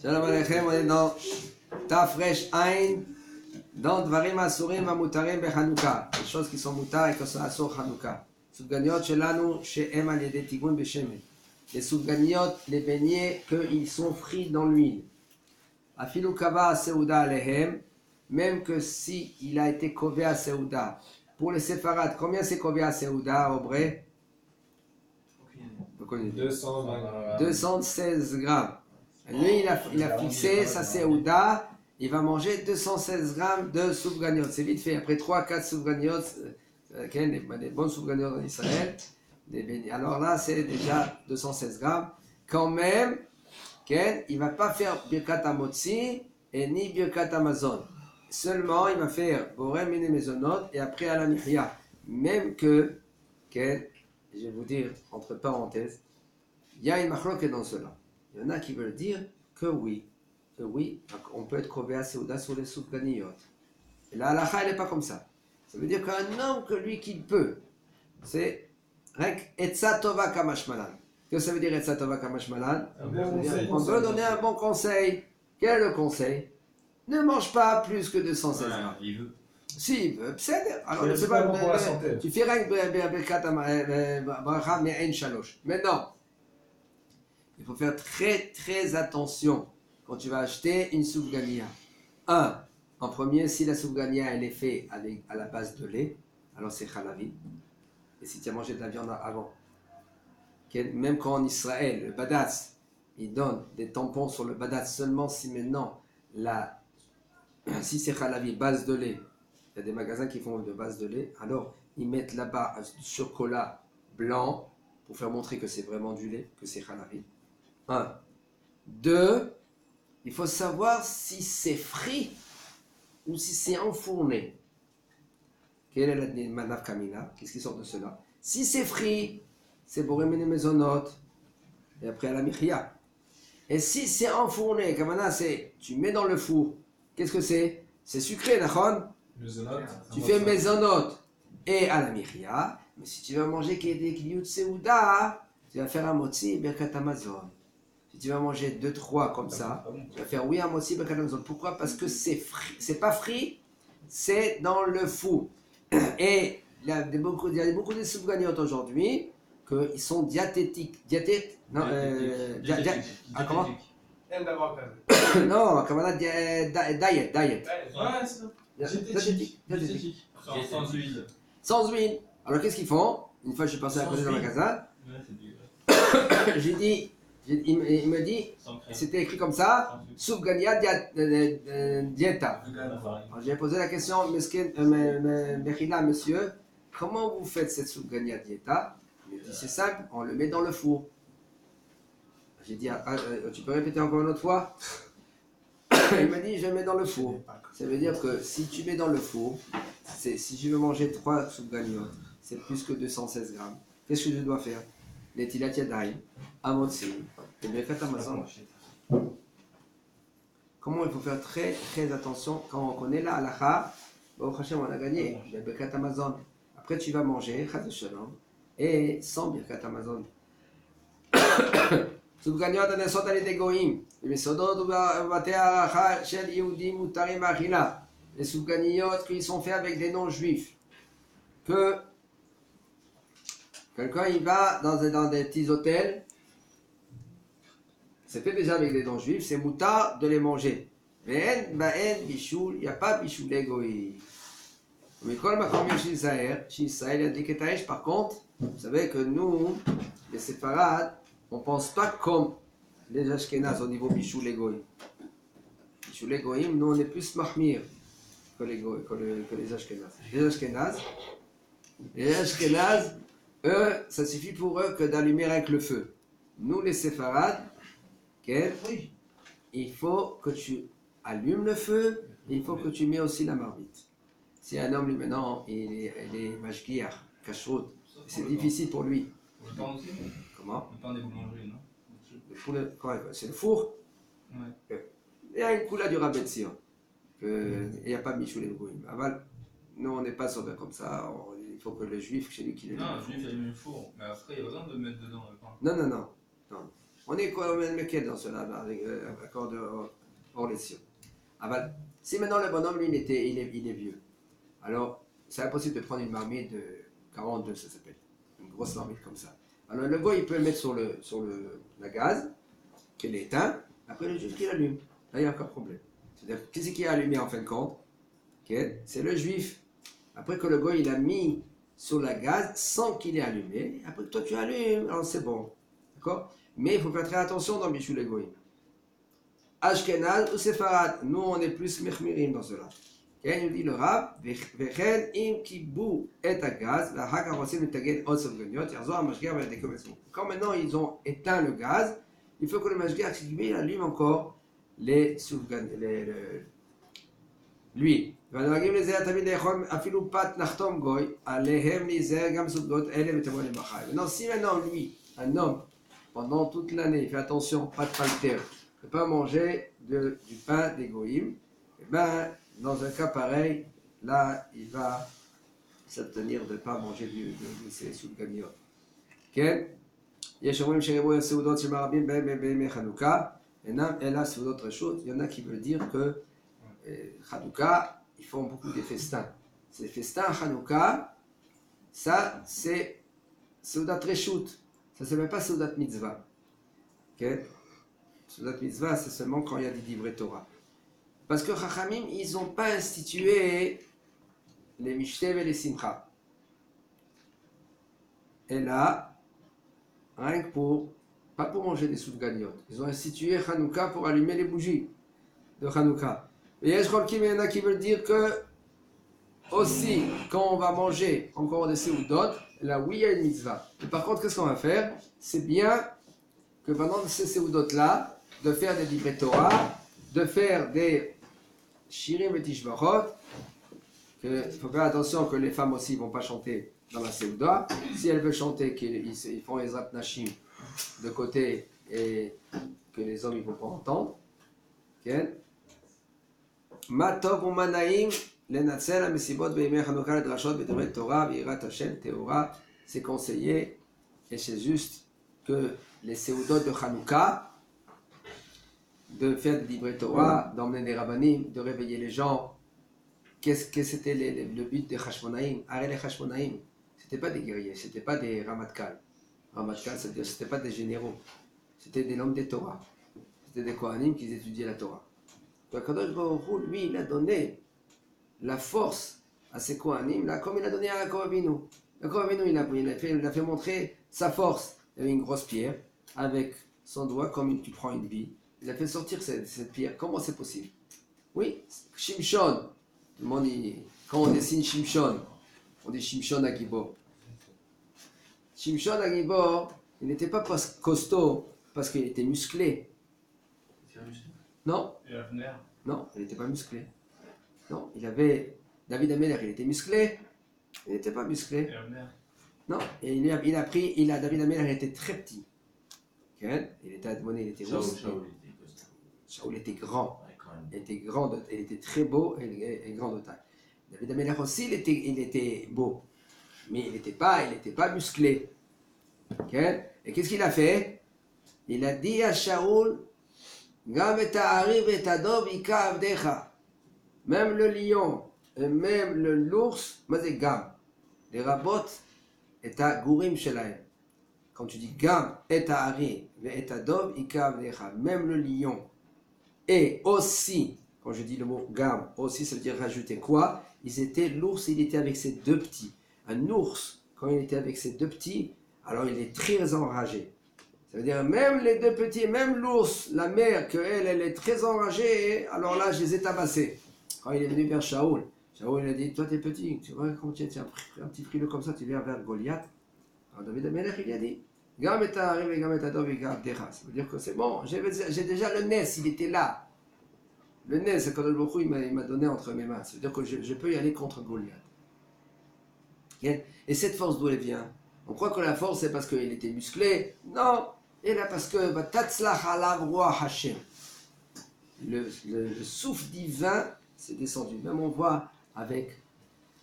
Shalom Aleichem, on est dans Tafresh Ein, dans Dvarim Asurim Amutarim Bechanouka, les choses qui sont mutar et qui sont asur Chanouka. Soubganiot Shelanu She'em al Yedei Tigun Beshemet. Les soubganiot, les beignets, qu'ils sont frits dans l'huile. Afilu Kava Seuda Alehem, même que si il a été kové à Seuda. Pour les séfarades, combien c'est kové à Seuda, Aubrey 220 216 grammes. Lui, il a, il a fixé sa Seouda, il va manger 216 grammes de soupe gagnotte. C'est vite fait. Après 3-4 soupes gagnottes, euh, euh, des, bonnes gagnottes en Israël, des alors là, c'est déjà 216 grammes. Quand même, Ken, il ne va pas faire Birkat Amotzi et ni Birkat Amazon. Seulement, il va faire Borem Mine Mezonot et après Alamihya. Même que, Ken, je vais vous dire, entre parenthèses, il y a une machloque dans cela. Il y en a qui veulent dire que oui, que oui, on peut être crevé à Seouda sur les soupes ganiotes. Et la halakha, elle n'est pas comme ça. Ça veut dire qu'un homme que lui qu'il peut, c'est Rek Tova Kamashmalan. Que ça veut dire Tova Kamashmalan On peut donner un bon conseil. Quel est le conseil? Ne mange pas plus que 216 grammes. il veut. Si, il veut, c'est alors C'est c'est pas pas bon pour la santé. Tu fais rien que Birkat Bracha mais Ein Shalosh. Maintenant, il faut faire très très attention quand tu vas acheter une soufgania. Un, en premier, si la soufgania elle est faite à la base de lait, alors c'est halavi. Et si tu as mangé de la viande avant, même quand en Israël, le badatz, il donne des tampons sur le badatz seulement si maintenant, la, si c'est halavi, base de lait, il y a des magasins qui font de base de lait, alors ils mettent là-bas du chocolat blanc pour faire montrer que c'est vraiment du lait, que c'est halavi. Un. Deux, il faut savoir si c'est frit ou si c'est enfourné. Quelle est la manav kamina? Qu'est-ce qui sort de cela? Si c'est frit, c'est boremene mezonot, et après à la michia. Et si c'est enfourné, kamana, c'est tu mets dans le four, qu'est-ce que c'est? C'est sucré, d'accord tu fais mezonot et à la miria, mais si tu vas manger des kliyut seuda, tu vas faire un motzi berkat amazon. Tu vas manger deux trois comme ça, tu vas faire oui un motzi berkat amazon. Pourquoi? Parce que c'est frit, c'est pas frit, c'est dans le four. Et il y a des- beaucoup, il y a beaucoup de soupes gagnantes aujourd'hui qu'ils sont diatétiques, diétètes, non, euh, dia- dia- ah, comment? Non, comment on a dit, di- diet, diet. Ouais. Diététique, diététique. Sans, sans huile. Sans huile. Alors qu'est-ce qu'ils font? Une fois je suis passé à côté d'un huile. magasin, j'ai dit, il, me- dit, c'était écrit comme ça, dia- euh, euh, dieta. J'ai posé la question, Meskin- euh, monsieur, comment vous faites cette soupe gagna dieta? Il me dit, c'est simple, on le met dans le four. J'ai dit, ah, euh, tu peux répéter encore une autre fois? Il m'a dit, je mets dans le four. Ça veut dire que si tu mets dans le four, si je veux manger 3 soupes gagnottes, c'est plus que 216 grammes. Qu'est-ce que je dois faire? Les tilat yadayim, amotzi, et birkat amazon. Comment il faut faire très très attention quand on connaît la halakha, au Hashem on a gagné, le birkat amazon. Après tu vas manger, chas shalom, et sans birkat amazon. סוג גניות הנעשות על ידי גויים, במסעדות ובבתי הערכה של יהודים מותרים באכילה. Les soubganiotes qui sont faits avec des non-juifs. Que quelqu'un il va dans, des- petits hôtels, c'est fait déjà avec des non-juifs, c'est moutard de les manger. Mais il n'y a pas bichoul égoï. Mais quand le makom chez Israël, chez Israël, il y a des ketaïch, par contre, vous savez que nous, les séparades, on pense pas comme les Ashkénazes au niveau bichoul égoï. Bichoul égoïm, nous on est plus mahmir que les, que le- que les Ashkénazes. Les Ashkénazes, les Ashkénazes, eux, ça suffit pour eux que d'allumer avec le feu. Nous, les séfarades, il faut que tu allumes le feu, et il faut que tu mets aussi la marmite. Si un homme, lui, maintenant, il est, il est c'est difficile pour lui. Le pain aussi Comment? Le pain des boulangeries, non? C'est le four? Ouais. Il y a une coula du Tzion. que- Il n'y a pas Michou les Goïm. Aval, nous, on n'est pas sauvés comme ça. on- il faut que le juif, chez lui, qu'il est Non, le le juif, il allume le four. Mais après, il y a besoin de mettre dedans le pain. Non, non, non. non. On est quoi, on est lequel dans cela, avec euh, accord de hors les cieux. Aval. Si maintenant le bonhomme, lui, il, était, il, est, il est vieux, alors c'est impossible de prendre une marmite de 42, ça s'appelle. Une grosse marmite comme ça. Alors le gars, il peut le mettre sur, le, sur le, la gaz, qu'il éteint, après le juif qui l'allume. Là, il y a encore problème. C'est-à-dire, qui c'est qui a allumé en fin de compte? Ok C'est le juif. Après que le gars, il a mis sur la gaz sans qu'il ait allumé, après toi tu allumes, alors c'est bon. D'accord? Mais il faut faire très attention dans Bichou les goyim. Ashkenaz ou Sefarad, nous on est plus mechmirim dans cela. Haka rosim mitaged od sovganiot, yarzo a mashger va des Quand maintenant ils ont éteint le gaz, il faut que le mashger il allume encore l'huile. והנוהגים להיזהר תמיד לאכול אפילו פת נחתום גוי, עליהם להיזהר גם סוגות אלה ותבוא להם בחי. Maintenant, si maintenant lui, un homme, pendant toute l'année, il fait attention, pas de palter, ne pas manger de, du pain des goïms, et ben, dans un cas pareil, là, il va s'abstenir de ne pas manger du, de, de ces סופגניות. כן? יש אומרים שיראו הסעודות של מרבים בימי חנוכה, אינם אלא סעודות רשות, il y en a qui veulent dire que Hanouka, ils font beaucoup de festins. Ces festins Hanouka, ça c'est Seudat Reshut. Ça ne s'appelle pas Seudat Mitzvah. Okay? Mitzvah, c'est seulement quand il y a des livrets Torah. Parce que Chachamim, ils n'ont pas institué les Mishtev et les Simcha. Et là, rien que pour, pas pour manger des soufganiotes, ils ont institué Hanouka pour allumer les bougies de Hanouka. Et il y en a qui veulent dire que aussi, quand on va manger encore des séoudotes, là oui, il y a une mitzvah. Mais par contre, qu'est-ce qu'on va faire? C'est bien que pendant ces séoudotes-là, de faire des livrets de faire des shirim et tishbachot, il faut faire attention que les femmes aussi ne vont pas chanter dans la séouda. Si elles veulent chanter, qu'ils font les nashim de côté et que les hommes ne vont pas entendre. Okay? Matov umanaim lenatzel amesibot beimei Hanouka Torah v'irat Hashem teora. C'est conseillé et c'est juste que les séoudotes de Hanouka, de faire des livrets Torah, d'emmener des rabbinim, de réveiller les gens. Qu'est-ce que c'était le, but des Hashmonaïm Arrêt les Hashmonaïm, c'était pas des guerriers, c'était pas des Ramatkal. Ramatkal, c'est-à-dire c'était pas des généraux, c'était des hommes des Torah. C'était des Kohanim qui étudiaient la Torah. Kadosh Baruch lui, il a donné la force à ses Kohanim, là, comme il a donné à Yaakov Avinu. Yaakov Avinu, il a, il, fait, il a fait montrer sa force. Il avait une grosse pierre, avec son doigt, comme tu prends une bille. Il a fait sortir cette, cette pierre. Comment c'est possible? Oui, Shimshon. Le monde, quand on dessine Shimshon, on dit Shimshon à Gibor. Shimshon il n'était pas costaud parce qu'il était musclé. Non. Non, il n'était pas musclé. Non, il avait. David Ameller, il était musclé. Il n'était pas musclé. Non, et il a, il a pris. Il a, David Ameller, il était très petit. Okay. Il était admoné, il était rousse. Shaoul était grand. Il était grand, il était très beau et, grand de taille. David Ameller aussi, il était, il était beau. Mais il n'était pas, il n'était pas musclé. Okay. Et qu'est-ce qu'il a fait Il a dit à Shaoul même le lion et même l'ours, gam. Les rabot et à gourim shelaim. Quand tu dis gam et à ari et à dov Même le lion et aussi, quand je dis le mot gam, aussi ça veut dire rajouter quoi? Ils étaient, l'ours il était avec ses deux petits. Un ours, quand il était avec ses deux petits, alors il est très enragé. Ça veut dire, même les deux petits, même l'ours, la mère, qu'elle, elle est très enragée, alors là, je les ai tabassés. Quand il est venu vers Shaoul, Shaoul, a dit, toi, t'es petit, tu vois, quand tu es un petit frileux comme ça, tu viens vers Goliath. Alors David Amelech, il a dit, Gameta arrive, Gameta Ça veut dire que c'est bon, j'ai déjà le nez, il était là. Le nez, c'est quand le beaucoup il m'a donné entre mes mains. Ça veut dire que je peux y aller contre Goliath. Et cette force, d'où elle vient? On croit que la force, c'est parce qu'il était musclé. Non, et là, parce que le, le, souffle divin s'est descendu. Même on voit avec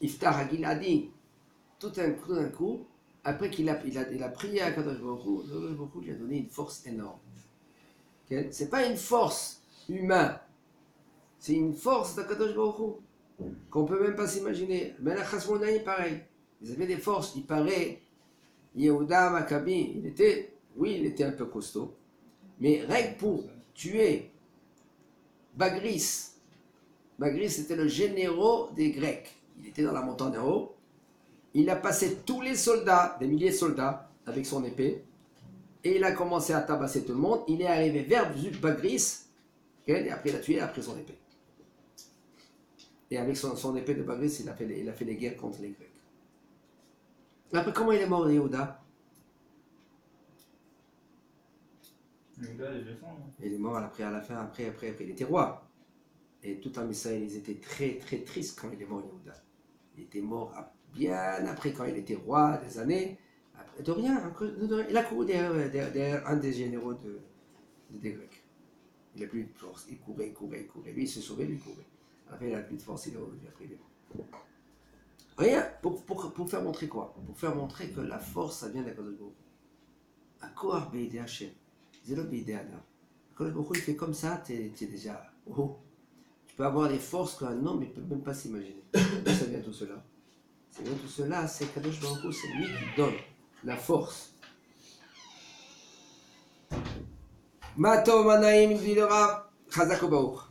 Iftar Agiladi, tout un coup, d'un coup, après qu'il a, il a, il a prié à Kadosh Baruch Hu, lui a donné une force énorme. Okay? C'est pas une force humaine, c'est une force d'Akadosh Baruch qu'on peut même pas s'imaginer. Mais la Chasmonaï, pareil. Ils avaient des forces. Il paraît, Yehuda Maccabi, il était, oui, il était un peu costaud, mais règle pour tuer Bagris. Bagris était le généraux des Grecs. Il était dans la montagne en haut. Il a passé tous les soldats, des milliers de soldats, avec son épée. Et il a commencé à tabasser tout le monde. Il est arrivé vers Bagris. Et après, il a tué, il a pris son épée. Et avec son, épée de Bagris, il a, fait il a les guerres contre les Grecs. Après, comment il est mort, Yehuda? Il est mort après, à la fin, après, après, après. Il était roi. Et tout en Israël, ils étaient très, très tristes quand il est mort, Yehuda. Il était mort à- bien après, quand il était roi, des années. Après, de rien, de. Il a couru derrière, derrière- un des généraux de, de- des Grecs. Il n'a plus de force. Il courait, il courait, il courait. Lui, il s'est sauvé, lui, il courait. Après, il n'a plus de force, il est revenu. Après, il est mort. Rien, pour, pour, pour faire montrer quoi? Pour faire montrer que la force, ça vient d'Akadosh Baruch Hu. À quoi Hachem C'est Hu, il fait comme ça, tu es, déjà haut. Tu peux avoir des forces qu'un homme ne peut même pas s'imaginer. D'où ça vient tout cela C'est bien tout cela, c'est Kadosh Baruch c'est lui qui donne la force. Mato Manaim dit le Rav, Chazak Baruch.